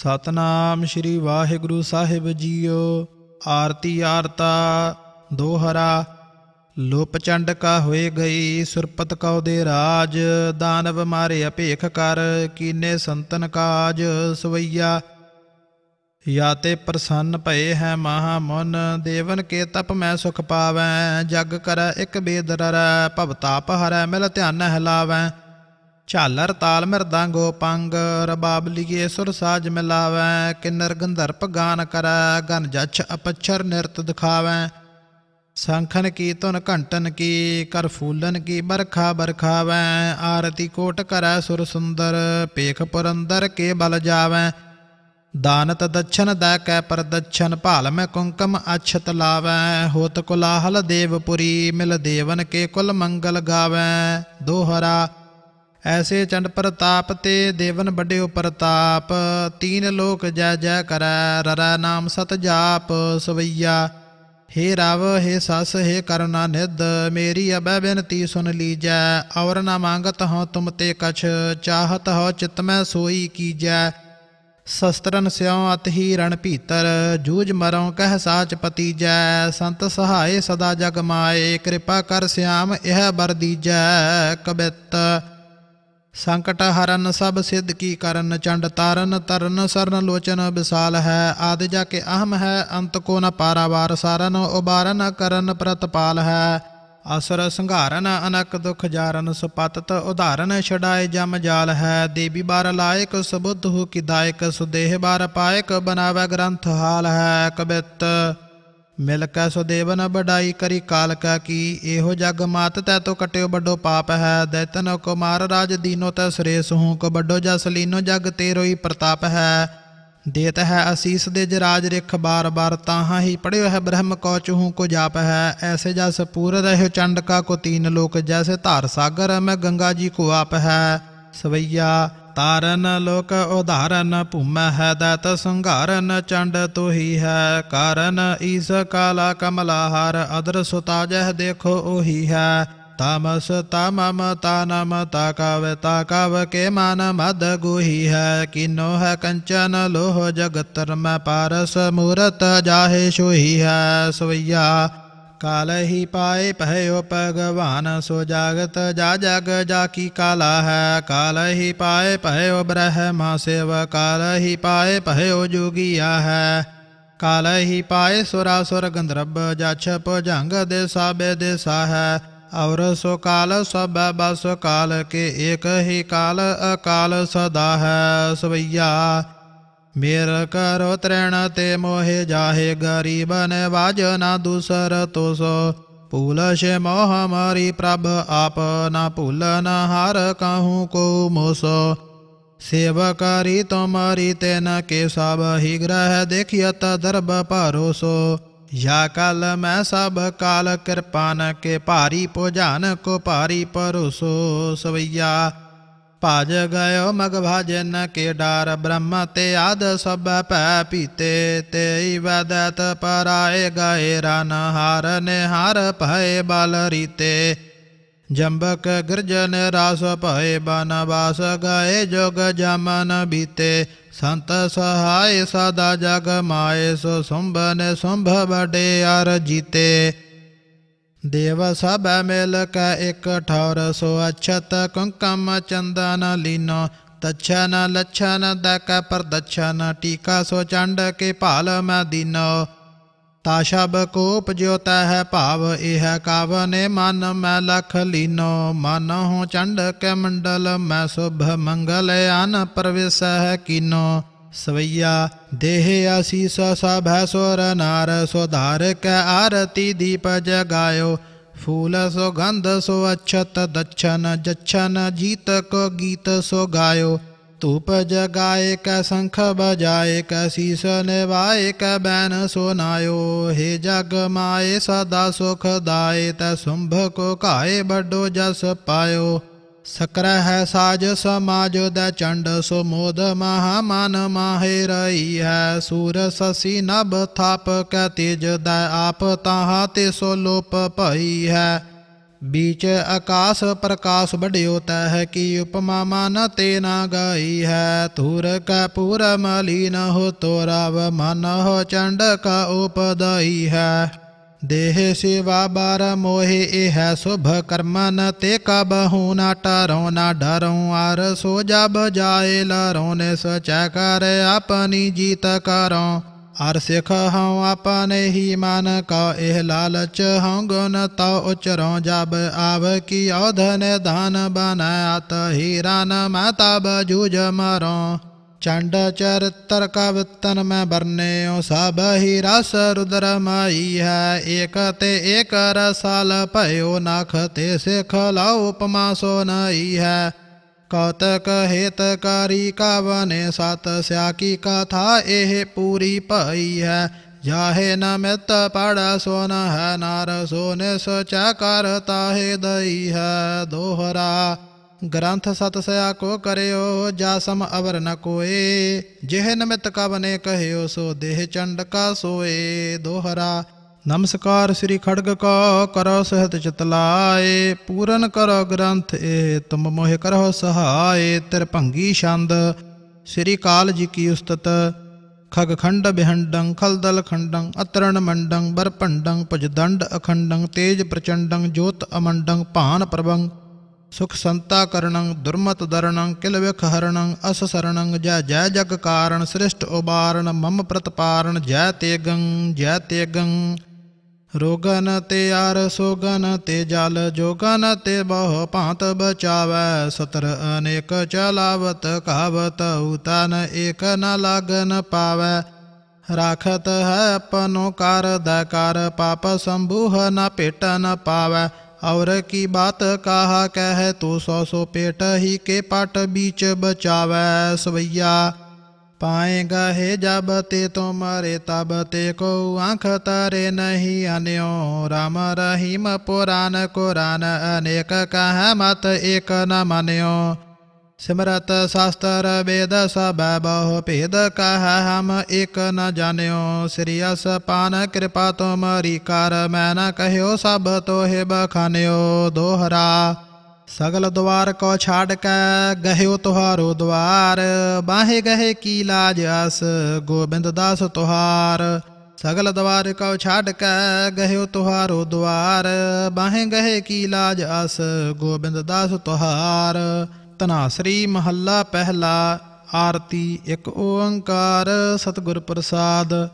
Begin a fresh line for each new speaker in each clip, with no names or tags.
ਸਤਨਾਮ ਸ੍ਰੀ ਵਾਹਿਗੁਰੂ ਸਾਹਿਬ ਜੀਓ। ਆਰਤੀ ਆਰਤਾ, ਦੋਹਰਾ, ਲੋਪ ਚੰਡਕਾ ਹੋਏ ਗਈ, ਸੁਰਪਤ ਕਉ ਦੇ ਰਾਜ। ਦਾਨਵ ਮਾਰੇ ਅਪੇਖ ਕਰ, ਕੀਨੇ ਸੰਤਨ ਕਾਜ ਸਵਈਆ। ਯਾਤੇ ਪ੍ਰਸੰਨ ਭਏ ਹੈ ਮਹਾ ਮਨ ਦੇਵਨ ਕੇ ਤਪ ਮੈਂ ਸੁਖ ਪਾਵੈ। ਜਗ ਕਰ ਇਕ ਬੇਦਰਰ ਭਵਤਾਪ ਹਰੈ, ਮਿਲ ਧਿਆਨ ਹਲਾਵੈ ਝਾਲਰ ਤਾਲ ਮਿਰਦਾਂਗੋ ਪੰਗ, ਰਬਾਬ ਲਿਗੇ ਸੁਰ ਸਾਜ ਮਿਲਾਵੈ, ਕਿੰਨਰ ਗੰਧਰਪ ਗਾਨ ਕਰੈ, ਗਨ ਜਛ ਅਪਛਰ ਨਿਰਤ ਦਿਖਾਵੈ। ਸੰਖਨ ਕੀ ਧੁਨ ਘੰਟਨ ਕੀ, ਕਰ ਫੂਲਨ ਕੀ ਬਰਖਾ ਬਰਖਾਵੈ। ਆਰਤੀ ਕੋਟ ਕਰੈ ਸੁਰ ਸੁੰਦਰ ਪੇਖ ਪੁਰੰਦਰ ਕੇ ਬਲ ਜਾਵੈ। ਦਾਨਤ ਦਛਨ ਦੈ ਕੈ ਪਰਦਛਨ, ਭਾਲ ਮੈਂ ਕੁੰਕਮ ਅਛਤ ਲਾਵੈ। ਹੋਤ ਕੁਲਾਹਲ ਦੇਵਪੁਰੀ, ਮਿਲ ਦੇਵਨ ਕੇ ਕੁਲ ਮੰਗਲ ਗਾਵੈ। ਦੋਹਰਾ ਐਸੇ ਚੰਡ ਪ੍ਰਤਾਪ ਤੇ ਦੇਵਨ ਵੱਡਿਓ ਪ੍ਰਤਾਪ ਤੀਨ ਲੋਕ ਜੈ ਜੈ ਕਰੈ, ਰਰੈ ਨਾਮ ਸਤ ਜਾਪ ਸਵਈਆ। ਹੇ ਰਵ, ਹੇ ਸਸ, ਹੇ ਕਰੁਣਾ ਨਿਧ, ਮੇਰੀ ਅਬੈ ਬੇਨਤੀ ਸੁਨ ਲੀਜੈ। ਔਰ ਨਾ ਮੰਗਤ ਹਾਂ ਤੁਮ ਤੇ ਕਛ, ਚਾਹਤ ਹੋ ਚਿਤ ਮੈਂ ਸੋਈ ਕੀਜੈ। ਸ਼ਸਤਰਨ ਸਿਉ ਅਤ ਹੀ ਰਣ ਭੀਤਰ, ਜੂਝ ਮਰਉ ਕਹਿ ਸਾਚ ਪਤੀ ਜੈ ਸੰਤ ਸਹਾਏ ਸਦਾ ਜਗ ਮਾਏ, ਕਿਰਪਾ ਕਰ ਸਿਆਮ, ਇਹ ਬਰ ਦੀਜੈ ਕਬਿਤ। ਸੰਕਟ ਹਰਨ ਸਭ ਸਿੱਧ ਕੀ ਕਰਨ, ਚੰਡ ਤਾਰਨ, ਤਰਨ ਸਰਨ ਲੋਚਨ ਵਿਸਾਲ ਹੈ। ਆਦਿ ਜਾ ਕੇ ਅਹਮ ਹੈ, ਅੰਤ ਕੋ ਨ ਪਾਰਾਵਾਰ ਸਾਰਨ, ਉਬਾਰਨ ਕਰਨ ਪ੍ਰਤਪਾਲ ਹੈ। ਅਸਰ ਸੰਘਾਰਨ, ਅਨਕ ਦੁਖ ਜਾਰਨ, ਸੁਪਤਤ ਉਧਾਰਨ ਛਡਾਏ ਜਮ ਜਾਲ ਹੈ। ਦੇਵੀ ਬਾਰ ਲਾਇਕ, ਸੁਬੁੱਧ ਹੋ ਕਿ ਦਾਇਕ, ਸੁਦੇਹ ਬਾਰ ਪਾਇਕ ਬਨਾਵੇ ਗ੍ਰੰਥ ਹਾਲ ਹੈ। ਕਬਿਤ ਮਿਲ ਕੈ ਸੁਦੇਵਨ ਬਡਾਈ ਕਰੀ ਕਾਲ ਕਾ ਕੀ, ਇਹੋ ਜਗ ਮਾਤ ਤੈ ਤੋ ਕਟਿਓ ਵੱਡੋ ਪਾਪ ਹੈ, ਦੈਤਨ ਕੁਮਾਰ ਰਾਜ ਦੀਨੋ ਤੈ ਸ੍ਰੇਸ ਹੂੰ ਕੋ ਵੱਡੋ ਜਸ ਲੀਨੋ ਜਗ ਤੇਰੋਈ ਪ੍ਰਤਾਪ ਹੈ। ਦੇਤ ਹੈ ਅਸੀਸ ਦੇ ਜਰਾਜ ਰਿਖ ਬਾਰ ਬਾਰ ਤਾਹਾਂ ਹੀ ਪੜਿਓ ਹੈ ਬ੍ਰਹਮ ਕੋ ਚਹੂ ਕੋ ਜਾਪ ਹੈ। ਐਸੇ ਜਸ ਪੂਰ ਰਹਿਓ ਚੰਡਕਾ, ਕੋ ਤੀਨ ਲੋਕ, ਜੈਸੇ ਧਾਰ ਸਾਗਰ, ਮੈਂ ਗੰਗਾ ਜੀ ਕੋ ਆਪ ਹੈ। ਸਵਈਆ ਤਾਰਨ ਲੋਕ ਉਧਾਰਨ ਭੂਮੈ ਹੈ ਦਤ ਸੰਘਾਰਨ, ਚੰਡ ਤੋਹੀ ਹੈ। ਕਾਰਨ ਈਸ ਕਾਲਾ ਕਮਲਾ ਹਰ, ਅਦਰ ਸੁਤਾ ਜਹ ਦੇਖੋ ਉਹੀ ਹੈ। ਤਾਮਸ ਤਾਮਮ ਤਾਨਮ ਤਾਕਵ ਤਾਕਵ ਕੇ ਮਨ ਮਦ ਗੁਹੀ ਹੈ। ਕਿਨੋ ਹੈ ਕੰਚਨ ਲੋਹ ਜਗਤਰ ਮੈਂ ਪਾਰਸ, ਮੂਰਤ ਜਾਹੇ ਸੋਹੀ ਹੈ। ਸਵਈਆ ਕਾਲ ਹੀ ਪਾਏ ਭਇਓ ਭਗਵਾਨ, ਸੋ ਜਾਗਤ ਜਾ ਜਗ ਜਾ ਕੀ ਕਾਲਾ ਹੈ। ਕਾਲ ਹੀ ਪਾਏ ਭਇਓ ਬ੍ਰਹਮਾ ਸੇਵ, ਕਾਲ ਹੀ ਪਾਏ ਭਇਓ ਜੋਗੀਆ ਹੈ। ਕਾਲ ਹੀ ਪਾਏ ਸੁਰਾ ਸੁਰ ਗੰਧਰਬ, ਜਛ ਭੁਜੰਗ ਦੇ ਸਾਬੇ ਦੇ ਸਾਹੈ ਔਰ ਸੋ ਕਾਲ ਸਭ ਬਸ ਕਾਲ, ਕੇ ਏਕ ਹੀ ਕਾਲ ਅਕਾਲ ਸਦਾ ਹੈ। ਸਵਈਆ ਮੇਰ ਕਰੋ ਤ੍ਰਣ ਤੇ ਮੋਹਿ ਜਾਹੇ ਗਰੀਬ ਨੇ ਵਾਜ ਨਾ ਦੂਸਰ ਤੋਸੋ ਭੂਲ ਸ਼ੇ ਮੋਹ ਮਾਰੀ ਪ੍ਰਭ ਆਪ ਨਾ ਭੂਲਨ ਹਰ ਕਹੂੰ ਕੋ ਮੋਸੋ ਸੇਵਕਾਰੀ ਤੁਮਾਰੀ ਤੈਨ ਕੇ ਸਭ ਹੀ ਗ੍ਰਹਿ ਦੇਖਿਅਤ ਦਰਬ ਭਰੋਸੋ ਯਾ ਕਲ ਮੈਂ ਸਭ ਕਾਲ ਕਿਰਪਾਨ ਕੇ ਭਾਰੀ ਪੁਜਾਨ ਕੋ ਭਾਰੀ ਪਰੋਸੋ ਸਵਈਆ ਭਜ ਗਇਓ ਮਗ ਭਾਜਨ ਕੇ ਡਾਰ ਬ੍ਰਹਮ ਤੇ ਆਦ ਸਭ ਭੈ ਪੀਤੇ, ਤੇ ਵਦਤ ਪਰਾਏ ਗਏ ਰਨ ਹਾਰ ਨਿਹਾਰ ਭਏ ਬਲ ਰੀਤੇ। ਜੰਬਕ ਗਿਰਜਨ ਰਾਸ ਭਏ ਬਨਵਾਸ ਗਏ ਜੋਗ ਜਮਨ ਬੀਤੇ। ਸੰਤ ਸਹਾਇ ਸਦਾ ਜਗ ਮਾਏ ਸੋ ਸੁੰਭ ਨੇ ਸੁੰਭ ਬੜੇ ਅਰ ਜੀਤੇ। ਦੇਵ ਸਭ ਮਿਲ ਕੈ ਇਕ ਠੌਰ, ਸੋ ਅਛਤ ਕੁੰਕਮ ਚੰਦਨ ਲੀਨੋ। ਤਛਨ ਲਛਨ ਦਕ ਪ੍ਰਦਛਨ, ਟੀਕਾ ਸੋ ਚੰਡ ਕੇ ਭਾਲ ਮੈਂ ਦੀਨੋ। ਤਾਸ਼ਬ ਕੋਪ ਜਿਉ ਹੈ ਭਾਵ, ਇਹ ਕਾਵਨੇ ਮਨ ਮੈਂ ਲਖ ਲੀਨੋ। ਮਨ ਹੋ ਚੰਡ ਕੇ ਮੰਡਲ, ਮੈਂ ਸੁਭ ਮੰਗਲ ਅਨ ਹੈ ਕੀਨੋ। ਸਵਈਆ ਦੇਹ ਆਸੀਸ ਸਭੈ ਸੁਰ ਨਾਰ ਸੁਧਾਰ ਕੈ ਆਰਤੀ ਦੀਪ ਜਗਾਇਓ ਫੂਲ ਸੁਗੰਧ ਸੋ ਅਛਤ ਦਛਨ ਜਛਨ ਜੀਤ ਕੋ ਗੀਤ ਸੋ ਗਾਇਓ ਧੂਪ ਜਗਾਏ ਕੈ ਸੰਖ ਬਜਾਏ ਕੈ ਸੀਸ ਨਿਵਾਏ ਕੈ ਬੈਨ ਸੁਨਾਇਓ ਹੇ ਜਗ ਮਾਏ ਸਦਾ ਸੁਖ ਦਾਏ ਤੈ ਸੁੰਭ ਕੋ ਘਾਏ ਵੱਡੋ ਜਸ ਪਾਇਓ ਸਕਰੈ ਹੈ ਸਾਜ ਸਮਾਜ ਦੈ ਚੰਡ ਸੁਮੋਦ ਮਹਾ ਮਨ ਮਾਹੇ ਰਹੀ ਹੈ। ਸੂਰ ਸਸੀ ਨਭ ਥਾਪ ਕੈ ਤੇਜ ਦੈ ਆਪ ਤਾਹਾ ਤੇ ਸੋ ਲੋਪ ਭਈ ਹੈ। ਬੀਚ ਆਕਾਸ ਪ੍ਰਕਾਸ਼ ਵਡਿਓ ਤਹਿ ਕੀ ਉਪਮਾ ਮਨ ਤੇ ਨਾ ਗਈ ਹੈ। ਧੂਰ ਕੈ ਪੂਰ ਮਲੀਨ ਹੋ ਤੋਰਾਵ ਮਨ ਹੋ ਚੰਡ ਕਾ ਉਪਦਈ ਹੈ। ਦੇਹ ਸੇਵਾ ਬਾਰ ਮੋਹਿ, ਇਹ ਹੈ ਸੁਭ ਕਰਮਨ ਤੇ ਕਬਹੂ ਨਾ ਟਰਉ, ਨਾ ਡਰਉ, ਆਰ ਸੋ ਜਬ ਜਾਏ, ਲਰਉ ਨੇ ਸਚੈ ਕਰ ਆਪਣੀ ਜੀਤ ਕਰਉ। ਅਰ ਸਿਖ ਹਉ ਆਪਨੇ ਹੀ ਮਨ ਕਾ ਇਹ ਲਾਲਚ ਹਉ ਗੁਣ, ਤਉ ਉਚਰਉ, ਜਬ ਆਵ ਕੀ ਔਧਨ ਧਨ ਬਨੈ ਅਤ ਹੀ ਰਨ ਮਤਬ ਜੂਜ ਮਰਉ। ਚੰਡ ਚਰਿਤਰ ਕਵਤਨ ਮੈਂ ਬਰਨਿਓ ਸਭ ਹੀ ਰਸ ਰੁਦਰ ਮਾਈ ਹੈ। ਏਕ ਤੇ ਏਕ ਰਸਾਲ ਭਇਓ ਨਖ, ਤੇ ਸਿਖ ਲਾਉ ਉਪਮਾ ਸੋ ਨਈ ਹੈ। ਕੌਤਕ ਹਿਤਕਾਰੀ ਕਵਨੇ ਸਤ ਸਿਆ ਕੀ ਕਥਾ ਇਹ ਪੂਰੀ ਭਈ ਹੈ। ਜਾਹੇ ਨ ਮਿਤ ਪੜ ਸੋਨ ਹੈ, ਨਾਰ ਸੋਨੇ ਸੋਚਾ ਕਰਤਾ ਹੈ ਦਈ ਹੈ ਦੋਹਰਾ। ਗ੍ਰੰਥ ਸਤ ਸਿਆ ਕੋ ਕਰਿਓ ਜਾ ਸਮ ਅਵਰ ਨ ਕੋਏ ਜਿਹ ਨਮਿਤ ਕਵਨੇ ਕਹਿਓ ਸੋ ਦੇਹ ਚੰਡ ਕਾ ਸੋਏ ਦੋਹਰਾ ਨਮਸਕਾਰ ਸ੍ਰੀ ਖੜਗ ਕਾ ਕਰੋ ਸਹਿਤ ਚਿਤ ਲਾਏ ਪੂਰਨ ਕਰੋ ਗ੍ਰੰਥ ਇਹ ਤੁਮ ਮੋਹਿ ਕਰੋ ਸਹਾਏ ਤਿਰ ਭੰਗੀ ਛੰਦ ਸ੍ਰੀ ਕਾਲ ਜੀ ਕੀ ਉਸਤਤ ਖਗ ਖੰਡ ਬਿਹੰਡੰ ਖਲਦਲ ਖੰਡੰ ਅਤਰਣ ਮੰਡੰ ਬਰਪੰਡੰ ਭਜਦੰਡ ਅਖੰਡੰ ਤੇਜ ਪ੍ਰਚੰਡੰ ਜੋਤ ਅਮੰਡੰ ਭਾਨ ਪ੍ਰਭੰ ਸੁਖ ਸੰਤਾ ਕਰਣੰ ਦੁਰਮਤ ਦਰਣੰ ਕਿਲ ਵਿਖ ਹਰਣੰ ਅਸ ਸਰਣੰ ਜੈ ਜੈ ਜਗ ਕਾਰਣ ਸ੍ਰਿਸ਼ਟ ਉਬਾਰਣ ਮਮ ਪ੍ਰਤਪਾਰਣ ਜੈ ਤੇਗੰ ਜੈ ਤੇਗੰ। ਰੋਗਨ ਤੇ ਆਰ, ਸੋਗਨ ਤੇ ਜਲ, ਜੋਗਨ ਤੇ ਬਹੁ ਭਾਂਤ ਬਚਾਵੈ, ਸਤਰ ਅਨੇਕ ਚਲਾਵਤ ਕਾਵਤ ਉਤਨ ਏਕ ਨ ਲਾਗਨ ਪਾਵੈ। ਰਾਖਤ ਹੈ ਆਪਨੋ ਕਰ, ਦਾ ਕਰ, ਪਾਪ ਸੰਭੂਹ ਨ ਭੇਟ ਨ ਪਾਵੈ। और की बात कहा कह तो सौ सौ पेट ही के पट बीच बचाव सवैया। पाए गहे जब ते तो तुम्हारे तब ते को आँख तरे नहीं अन्यो। राम रहीम पुराण कुरान अनेक कह मत एक न मन्यो। ਸਿਮਰਤ ਸਾਸਤਰ ਵੇਦ ਸਭੈ ਬਹੁ ਭੇਦ ਕਹੈ ਹਮ ਇਕ ਨ ਜਾਣਿਓ। ਸ੍ਰੀ ਅਸ ਪਾਨ ਕਿਰਪਾ ਤੁਮ ਰੀਕਾਰ ਮੈਂ ਨ ਕਹਿਓ ਸਭ ਤੋਹਿ ਬਖਾਨਿਓ ਦੋਹਰਾ। ਸਗਲ ਦਵਾਰ ਕੋ ਛਾੜ ਕੈ, ਗਹਿਓ ਤੁਹਾਰੋ ਦਵਾਰ ਬਾਹੇ ਗਹੇ ਕੀ ਲਾਜ ਅਸ, ਗੋਬਿੰਦ ਦਾਸ ਤੁਹਾਰ। ਸਗਲ ਦਵਾਰ ਕਉ ਛਾੜ ਕੈ, ਗਹਿਓ ਤੁਹਾਰੋ ਦਵਾਰ ਬਾਹੇ ਗਹੇ ਕੀ ਲਾਜ ਅਸ, ਗੋਬਿੰਦ ਦਾਸ ਤੁਹਾਰ। ਤਨਾਸਰੀ ਮਹੱਲਾ ਪਹਿਲਾ, ਆਰਤੀ, ਇੱਕ ਓੰਕਾਰ ਸਤਿਗੁਰ ਪ੍ਰਸਾਦ।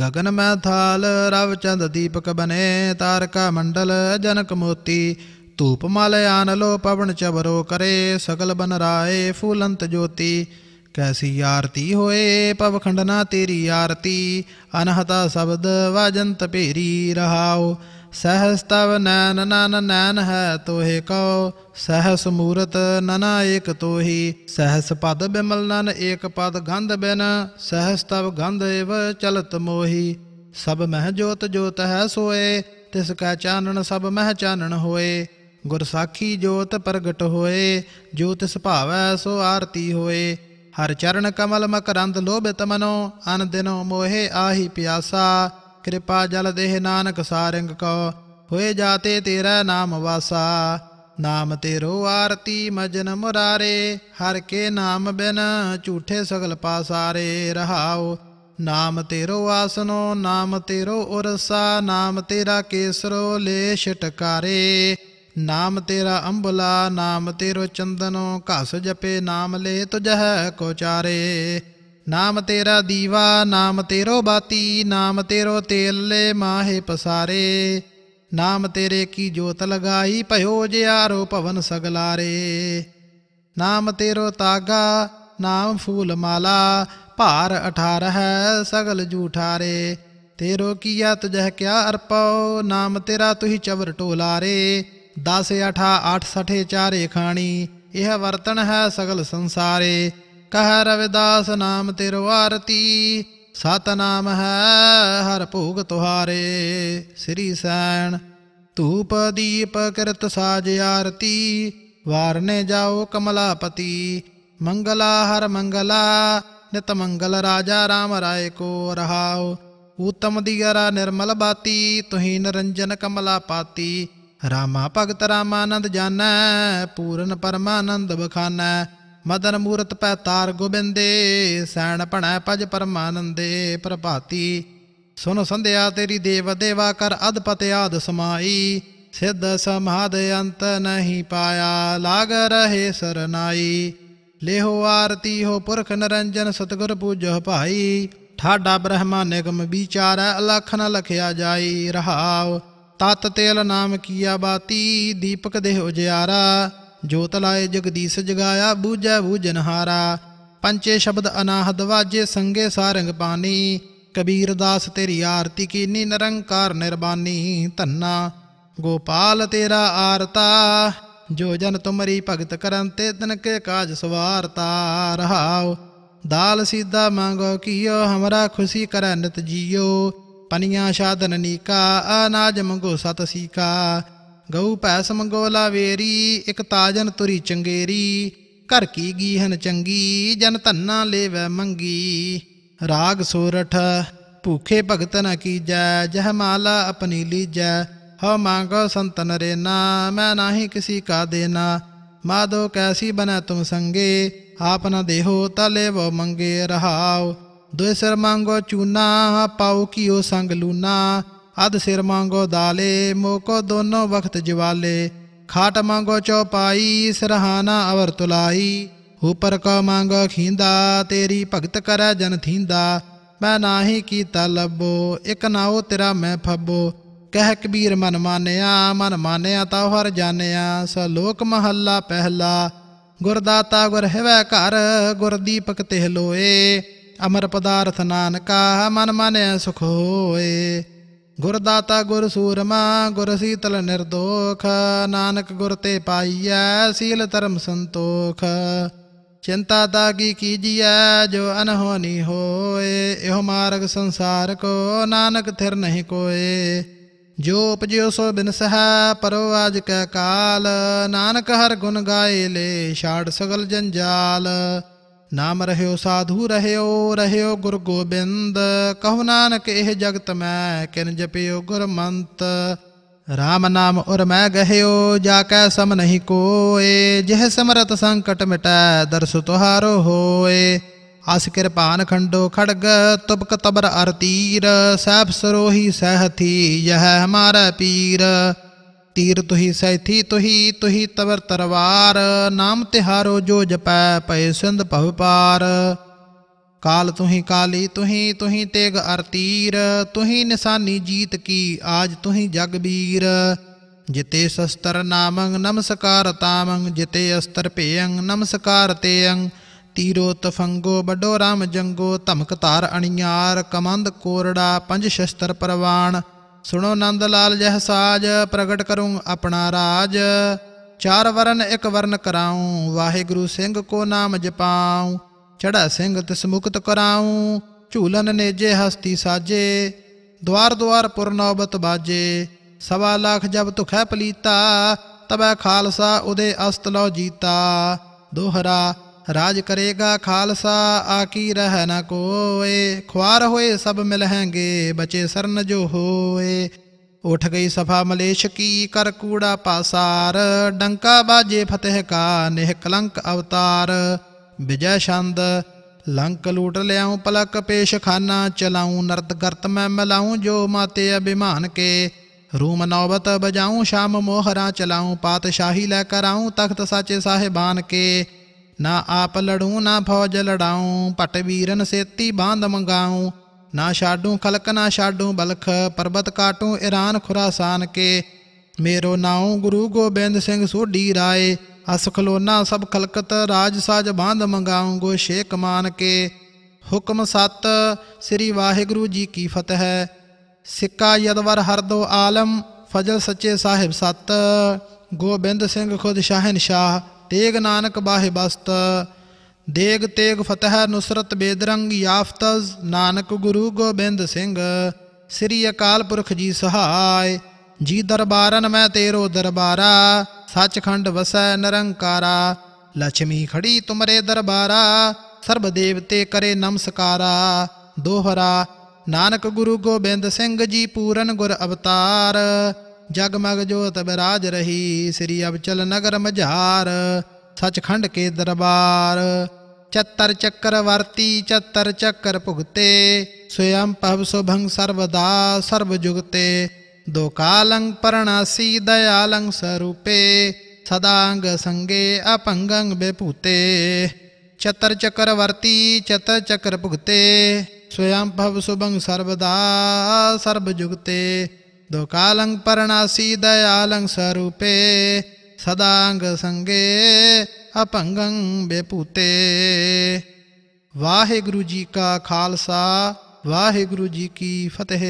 ਗगन ਮੈਂ ਥਾਲ ਰਵ ਚੰਦ ਦੀਪਕ ਬਨੇ, ਤਾਰਕਾ ਮੰਡਲ, ਜਨਕ ਮੋਤੀ। ਧੂਪ ਮਲ ਆਨ ਲੋ, ਪਵਨ ਚਵਰੋ ਕਰੇ, ਸਗਲ ਬਨ ਰਾਏ, ਫੂਲੰਤ ਜੋਤੀ। ਕੈਸੀ ਆਰਤੀ ਹੋਏ, ਪਵ ਖੰਡਨਾ ਤੇਰੀ ਆਰਤੀ। ਅਨਹਤਾ ਸ਼ਬਦ, ਵਾਜੰਤ ਭੇਰੀ ਰਹਾਓ। ਸਹਸ ਤਵ ਨੈਨ ਨਨ ਨੈਨ ਹੈ ਤੋਹੇ ਕਉ, ਸਹਸ ਮੂਰਤ ਨਨਾ ਏਕ ਤੋਹੀ, ਸਹਸ ਪਦ ਬਿਮਲ ਨਨ ਏਕ ਪਦ ਗੰਧ ਬਿਨ ਸਹਸ ਤਵ ਗੰਧ ਏਵ ਚਲਤ ਮੋਹੀ। ਸਭ ਮਹਿ ਜੋਤ ਜੋਤ ਹੈ ਸੋਏ, ਤਿਸ ਕਾ ਚਾਨਣ ਸਭ ਮਹਿ ਚਾਨਣ ਹੋਏ। ਗੁਰ ਸਾਖੀ ਜੋਤ ਪ੍ਰਗਟ ਹੋਏ, ਜੋ ਤਿਸ ਭਾਵੈ ਸੋ ਆਰਤੀ ਹੋਏ। ਹਰ ਚਰਨ ਕਮਲ ਮਕਰੰਦ ਲੋਭਿਤ ਮਨੋ, ਅਨ ਦਿਨੋ ਮੋਹਿ ਆਹੀ ਪਿਆਸਾ। ਕਿਰਪਾ ਜਲ ਦੇਹ ਨਾਨਕ ਸਾਰੰਗ ਕੋ ਹੋਏ ਜਾਤੇ ਤੇਰਾ ਨਾਮ ਵਾਸਾ। ਨਾਮ ਤੇਰੋ ਆਰਤੀ ਮਜਨ ਮੁਰਾਰੇ, ਹਰ ਕੇ ਨਾਮ ਬਿਨ ਝੂਠੇ ਸਗਲ ਪਾਸਾਰੇ ਰਹਾਓ ਨਾਮ ਤੇਰੋ ਆਸਨੋ, ਨਾਮ ਤੇਰੋ ਉਰਸਾ, ਨਾਮ ਤੇਰਾ ਕੇਸਰੋ ਲੇ ਛਟਕਾਰੇ ਨਾਮ ਤੇਰਾ ਅੰਬਲਾ, ਨਾਮ ਤੇਰੋ ਚੰਦਨੋ, ਘਸ ਜਪੇ ਨਾਮ ਲੇ ਤੁਜਹ ਕੋਚਾਰੇ ਨਾਮ ਤੇਰਾ ਦੀਵਾ, ਨਾਮ ਤੇਰੋ ਬਾਤੀ, ਨਾਮ ਤੇਰੋ ਤੇਲ ਮਾਹੇ ਪਸਾਰੇ। ਨਾਮ ਤੇਰੇ ਕੀ ਜੋਤ ਲਗਾਈ, ਭਇਓ ਜਿਆਰੋ ਭਵਨ ਸਗਲਾਰੇ। ਨਾਮ ਤੇਰੋ ਤਾਗਾ, ਨਾਮ ਫੂਲ ਮਾਲਾ, ਭਾਰ 18 ਹੈ ਸਗਲ ਜੂਠਾਰੇ। ਤੇਰੋ ਕੀਆ ਤੁਜਹ ਕਿਆ ਅਰਪਉ, ਨਾਮ ਤੇਰਾ ਤੁਹੀ ਚਵਰ ਟੋਲਾਰੇ 10 8 8 ਸਠੇ, ਚਾਰੇ ਖਾਣੀ, ਇਹ ਵਰਤਨ ਹੈ ਸਗਲ ਸੰਸਾਰੇ। ਕਹ ਰਵਿਦਾਸ ਨਾਮ ਤੇਰੋ ਆਰਤੀ ਸਤ ਹੈ ਹਰ ਭੋਗ ਤੁਹਾਰੇ। ਸ੍ਰੀ ਸੈਣ, ਧੂਪ ਦੀਪ ਕਿਰਤ ਸਾਜ ਆਰਤੀ ਵਾਰਨੇ ਜਾਓ ਕਮਲਾਪਤੀ, ਮੰਗਲਾ ਹਰ ਮੰਗਲਾ, ਨਿਤ ਮੰਗਲ ਰਾਜਾ ਰਾਮ ਰਾਏ ਕੋ ਰਹਾਉ ਊਤਮ ਦੀਗਰਾ ਨਿਰਮਲ ਬਾਤੀ, ਤੁਹੀ ਨਿਰੰਜਨ ਕਮਲਾ ਪਾਤੀ ਰਾਮਾ ਭਗਤ ਰਾਮਾਨੰਦ ਜਾਣੈ ਪੂਰਨ ਪਰਮਾਨੰਦ ਬਖਾਨੈ। ਮਦਨ ਮੂਰਤ ਪੈ ਤਾਰ ਗੋਬਿੰਦੇ, ਸੈਣ ਭਣੈ ਭਜ ਪਰਮਾਨੰਦੇ, ਪ੍ਰਭਾਤੀ। ਸੁਨ ਸੰਧਿਆ ਤੇਰੀ ਦੇਵ ਦੇਵਾ ਕਰ ਅਦਪਤ ਆਦ ਸਮਾਈ, ਸਿੱਧ ਸਮਾਦ ਅੰਤ ਨਹੀਂ ਪਾਇਆ, ਲਾਗ ਰਹੇ ਸਰਨਾਈ ਲੇਹੋ ਆਰਤੀ ਹੋ ਪੁਰਖ ਨਰੰਜਨ ਸਤਗੁਰ ਪੂਜੋ ਭਾਈ, ਠਾਡਾ ਬ੍ਰਹਮਾ ਨਿਗਮ ਵਿਚਾਰੈ ਅਲਖ ਨ ਲਖਿਆ ਜਾਈ, ਰਹਾਉ। ਤਤ ਤੇਲ ਨਾਮ ਕੀਆ ਬਾਤੀ, ਦੀਪਕ ਦੇਹ ਉਜਿਆਰਾ ਜੋਤ ਲਾਏ ਜਗਦੀਸ਼ ਜਗਾਇਆ, ਬੂਝੈ ਬੂਝਨਹਾਰਾ ਪੰਚੇ ਸ਼ਬਦ ਅਨਾਹਦ ਵਾਜੇ, ਸੰਗੇ ਸਾਰੰਗ ਪਾਨੀ। ਕਬੀਰ ਦਾਸ ਤੇਰੀ ਆਰਤੀ ਕੀਨੀ, ਨਿਰੰਕਾਰ ਨਿਰਬਾਨੀ ਧੰਨਾ। ਗੋਪਾਲ ਤੇਰਾ ਆਰਤਾ, ਜੋ ਜਨ ਤੁਮਰੀ ਭਗਤ ਕਰਨ ਤੇ ਤਨ ਕੇ ਕਾਜ ਸਵਾਰਤਾ। ਰਹਾਓ ਦਾਲ ਸੀਦਾ ਮੰਗੋ ਕੀਓ, ਹਮਰਾ ਖੁਸ਼ੀ ਕਰੈ ਨਿਤ ਜੀਓ। ਪਨੀਆਂ ਸ਼ਾਦਨ ਨੀਕਾ, ਅਨਾਜ ਮੰਗੋ ਸਤ ਸੀਕਾ। ਗਊ ਭੈਸ ਮੰਗੋ ਲਾਵੇਰੀ, ਇਕ ਤਾਜਨ ਤੁਰੀ ਚੰਗੇਰੀ, ਘਰ ਕੀ ਗੀਹਨ ਚੰਗੀ, ਜਨ ਧੰਨਾ ਲੇਵੈ ਮੰਗੀ। ਰਾਗ ਸੋਰਠ, ਭੂਖੇ ਭਗਤ ਨ ਕੀਜੈ, ਜਹ ਮਾਲਾ ਆਪਣੀ ਲੀਜੈ, ਹਉ ਮੰਗੋ ਸੰਤਨ ਰੇਨਾ, ਮੈਂ ਨਾਹੀ ਕਿਸੀ ਕਾ ਦੇਨਾ। ਮਾਦੋ ਕੈਸੀ ਬਨੈ ਤੁਮ ਸੰਗੇ, ਆਪ ਨ ਦੇਹੋ ਤਲੇ ਵੋ ਮੰਗੇ ਰਹਾਓ ਦੁਇ ਸਿਰ ਮੰਗੋ ਚੂਨਾ, ਪਾਉ ਕੀਓ ਸੰਗ ਲੂਨਾ। ਅਧ ਸਿਰ ਮੰਗੋ ਦਾਲੇ, ਮੋਕੋ ਦੋਨੋਂ ਵਖਤ ਜਵਾਲੇ। ਖਾਟ ਮੰਗੋ ਚੌਪਾਈ ਸਿਰਹਾਨਾ ਅਵਰ ਤੁਲਾਈ। ਉਪਰ ਕੋ ਮੰਗੋ ਖੀਂਦਾ, ਤੇਰੀ ਭਗਤ ਕਰੈ ਜਨ ਥੀਂਦਾ। ਮੈਂ ਨਾਹੀ ਕੀਤਾ ਲੱਭੋ, ਇਕ ਨਾਉ ਤੇਰਾ ਮੈਂ ਫੱਬੋ। ਕਹਿ ਕਬੀਰ ਮਨ ਮਾਨਿਆ ਮਨ ਮਾਨਿਆ ਤਾ ਹਰ ਜਾਣਿਆ। ਸ ਲੋਕ ਮਹੱਲਾ ਪਹਿਲਾ, ਗੁਰਦਾਤਾ ਗੁਰ ਹਵੈ ਘਰ ਗੁਰ ਦੀਪਕ ਤਿਹ ਲੋਏ। ਅਮਰ ਪਦਾਰਥ ਨਾਨਕਾ, ਮਨ ਮਾਨਿਆ ਸੁਖ ਹੋਏ। ਗੁਰਦਾਤਾ ਗੁਰ ਸੂਰਮਾ, ਗੁਰ ਸੀਤਲ ਨਿਰਦੋਖ, ਨਾਨਕ ਗੁਰ ਤੇ ਪਾਈਐ, ਸੀਲ ਧਰਮ ਸੰਤੋਖ। ਚਿੰਤਾ ਦਾਗੀ ਕੀਜੀਐ, ਜੋ ਅਨਹੋਨੀ ਹੋਏ, ਇਹੋ ਮਾਰਗ ਸੰਸਾਰ ਕੋ ਨਾਨਕ ਥਿਰ ਨਹੀਂ ਕੋਏ। ਜੋ ਉਪਜਿਓ ਸੋ ਬਿਨਸ ਹੈ ਪਰੋ ਅਜ ਕੈ ਕਾਲ, ਨਾਨਕ ਹਰ ਗੁਣ ਗਾਏ ਲੈ, ਛਾੜ ਸਗਲ ਜੰਜਾਲ। ਨਾਮ ਰਹਿਓ ਸਾਧੂ, ਰਹਿਓ ਰਹਿਓ ਗੁਰ ਗੋਬਿੰਦ। ਕਹੋ ਨਾਨਕ, ਇਹ ਜਗਤ ਮੈਂ ਕਿਨ ਜਪਿਓ ਗੁਰਮੰਤ। RAM ਨਾਮ ਉਰ ਮੈਂ ਗਹਿਓ, ਜਾ ਕੈ ਸਮ ਨਹੀਂ ਕੋਏ। ਜਿਹ ਸਮਰਤ ਸੰਕਟ ਮਿਟੈ, ਦਰਸ ਤੁਹਾਰੋ ਹੋਏ। ਅਸ ਕਿਰਪਾਨ ਖੰਡੋ ਖੜਗ ਤੁਬਕ ਤਬਰ ਅਰਤੀਰ ਤੀਰ। ਸਰੋਹੀ ਸਹਥੀ ਯਹ ਹਮਾਰਾ ਪੀਰ। ਤੀਰ ਤੁਹੀ ਸੈਥੀ ਤੁਹੀ ਤੁਹੀ ਤਵਰ ਤਰਵਾਰ, ਨਾਮ ਤਿਹਾਰੋ ਜੋ ਜਪੈ ਪਏ ਸਿੰਧ ਭਵ ਪਾਰ। ਕਾਲ ਤੁਹੀ ਕਾਲੀ, ਤੁਹੀ ਤੁਹੀ ਤੇਗ ਅਰਤੀਰ, ਤੁਹੀ ਨਿਸ਼ਾਨੀ ਜੀਤ ਕੀ ਆਜ ਤੁਹੀ ਜਗਬੀਰ ਜਿਤੇ ਸ਼ਸਤਰ ਨਾਮੰ ਨਮਸਕਾਰ ਤਾਮੰ, ਜਿਤੇ ਅਸਤਰ ਭੇਯੰ ਨਮਸਕਾਰ ਤੇਯੰ। ਤੀਰੋ ਤਫੰਗੋ ਬਡੋ ਰਾਮ ਜੰਗੋ ਧਮਕ ਧਾਰ ਅਣਿਆਰ, ਕਮੰਦ ਕੋਰੜਾ ਪੰਜ ਸ਼ਸਤਰ ਪਰਵਾਨ ਸੁਣੋ ਨੰਦ ਲਾਲ ਜਹ ਸਾਜ, ਪ੍ਰਗਟ ਕਰੂੰ ਆਪਣਾ ਰਾਜ। ਚਾਰ ਵਰਨ ਇੱਕ ਵਰਨ ਕਰਾਉ, ਵਾਹਿਗੁਰੂ ਸਿੰਘ ਕੋ ਨਾਮ ਜਪਾਉ। ਚੜਾ ਸਿੰਘ ਤਿਸ ਮੁਕਤ ਕਰਾਉ, ਝੂਲਨ ਨੇਜੇ ਹਸਤੀ ਸਾਜੇ। ਦਵਾਰ ਦਵਾਰ ਪੁਰ ਨੌਬਤ ਬਾਜੇ, ਸਵਾ ਲੱਖ ਜਬ ਤੁਖੈ ਪਲੀਤਾ, ਤਬੈ ਖਾਲਸਾ ਉਦੇ ਅਸਤ ਲੋ ਜੀਤਾ। ਦੋਹਰਾ ਰਾਜ ਕਰੇਗਾ ਖਾਲਸਾ, ਆਕੀ ਰਹਿ ਨ ਕੋਏ। ਖੁਆਰ ਹੋਏ ਸਭ ਮਿਲਹਿਗੇ, ਬਚੇ ਸਰਨ ਜੋ ਹੋਏ। ਉਠ ਗਈ ਸਫਾ ਮਲੇਸ਼ ਕੀ, ਕਰ ਕੂੜਾ ਪਾਸਾਰ। ਡੰਕਾ ਬਾਜੇ ਫਤਿਹ ਕਾ, ਨਿਹ ਕਲੰਕ ਅਵਤਾਰ। ਵਿਜੈ ਛੰਦ, ਲੰਕ ਲੂਟ ਲਿਆਉ, ਪਲਕ ਪੇਸ਼ ਖਾਨਾ ਚਲਾਉ। ਨਰਦ ਗਰਤ ਮੈਂ ਮਲਾਉ, ਜੋ ਮਾਤੇ ਅਭਿਮਾਨ ਕੇ। ਰੂਮ ਨੌਬਤ ਬਜਾਉ, ਸ਼ਾਮ ਮੋਹਰਾ ਚਲਾਉ, ਪਾਤਸ਼ਾਹੀ ਲੈ ਕਰ ਆਉ ਤਖਤ ਸਾਚੇ ਸਾਹਿਬਾਨ ਕੇ। ਨਾ ਆਪ ਲੜੂ, ਨਾ ਫੌਜ ਲੜਾਉ ਪਟ ਵੀਰਨ ਸੇਤੀ ਬਾਂਧ ਮੰਗਾਉ। ਨਾ ਛਾਡੂ ਖਲਕ, ਨਾ ਛਾਡੂ ਬਲਖ, ਪਰਬਤ ਕਾਟੂ ਇਰਾਨ ਖੁਰਾਸਾਨ ਕੇ। ਮੇਰੋ ਨਾਉ ਗੁਰੂ ਗੋਬਿੰਦ ਸਿੰਘ ਸੋਢੀ ਰਾਏ ਅਸ ਖਲੋਨਾ ਸਭ ਖਲਕਤ, ਰਾਜ ਸਾਜ ਬਾਂਧ ਮੰਗਾਉ, ਗੋ ਸ਼ੇਕ ਮਾਨ ਕੇ। ਹੁਕਮ ਸਤ, ਸ੍ਰੀ ਵਾਹਿਗੁਰੂ ਜੀ ਕੀ ਫਤਿਹ। ਸਿੱਕਾ ਯਦਵਰ ਹਰਦੋ ਆਲਮ, ਫਜ਼ਲ ਸੱਚੇ ਸਾਹਿਬ ਸਤ। ਗੋਬਿੰਦ ਸਿੰਘ ਖੁਦ ਸ਼ਾਹਨਸ਼ਾਹ ਤੇਗ ਨਾਨਕ ਬਾਹੇ ਬਸਤ, ਦੇਗ ਤੇਗ ਫਤਹ ਨੁਸਰਤ ਬੇਦਰੰਗ ਯਾਫਤਜ਼, ਨਾਨਕ ਗੁਰੂ ਗੋਬਿੰਦ ਸਿੰਘ। ਸ੍ਰੀ ਅਕਾਲ ਪੁਰਖ ਜੀ ਸਹਾਇ, ਜੀ ਦਰਬਾਰਨ ਮੈਂ ਤੇਰੋ ਦਰਬਾਰਾ, ਸੱਚਖੰਡ ਵਸੈ ਨਿਰੰਕਾਰਾ। ਲక్ష్ਮੀ ਖੜੀ ਤੁਮਰੇ ਦਰਬਾਰਾ, ਸਰਬ ਦੇਵਤੇ ਕਰੇ ਨਮਸਕਾਰਾ। ਦੋਹਰਾ, ਨਾਨਕ ਗੁਰੂ ਗੋਬਿੰਦ ਸਿੰਘ ਜੀ ਪੂਰਨ ਗੁਰ ਅਵਤਾਰ। ਜਗਮਗ ਜੋਤ ਬਿਰਾਜ ਰਹੀ, ਸ੍ਰੀ ਅਬਚਲ ਨਗਰ ਮਝਾਰ, ਸਚਖੰਡ ਕੇ ਦਰਬਾਰ। ਚੱਤਰ ਚੱਕਰ ਵਰਤੀ, ਚੱਤਰ ਚੱਕਰ ਭੁਗਤੇ, ਸਵਯੰ ਭਵ ਸੁਭੰ ਸਰਬਦਾ ਸਰਬ ਜੁਗਤੇ। ਦੋ ਕਾਲੰ ਪਰਣਾਸੀ ਦਇਆਲੰ ਸਰੂਪੇ ਸਦਾੰਗ ਸੰਗੇ ਅਪੰਗੰ ਬੇਭੂਤੇ। ਚਤਰ ਚੱਕਰ ਵਰਤੀ, ਚਤਰ ਚੱਕਰ ਭੁਗਤੇ, ਸਵਯੰ ਭਵ ਸੁਭੰ ਸਰਬਦਾ ਸਰਬ ਜੁਗਤੇ। ਦੋ ਕਾਲੰ ਪਰਣਾਸੀ ਦਇਆਲੰ ਸਰੂਪੇ ਅਪੰਗੰ ਬੇਭੂਤੇ ਵਾਹਿਗੁਰੂ ਜੀ ਕਾ ਖਾਲਸਾ ਵਾਹਿਗੁਰੂ ਜੀ ਕੀ ਫਤਿਹ